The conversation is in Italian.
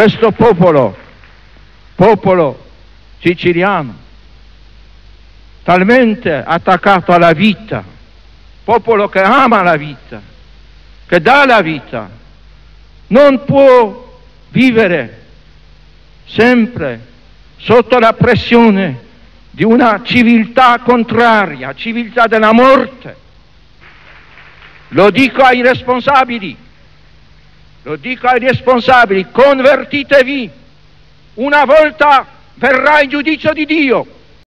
questo popolo, popolo siciliano, talmente attaccato alla vita, popolo che ama la vita, che dà la vita, non può vivere sempre sotto la pressione di una civiltà contraria, civiltà della morte. Lo dico ai responsabili, lo dico ai responsabili, convertitevi, una volta verrà il giudizio di Dio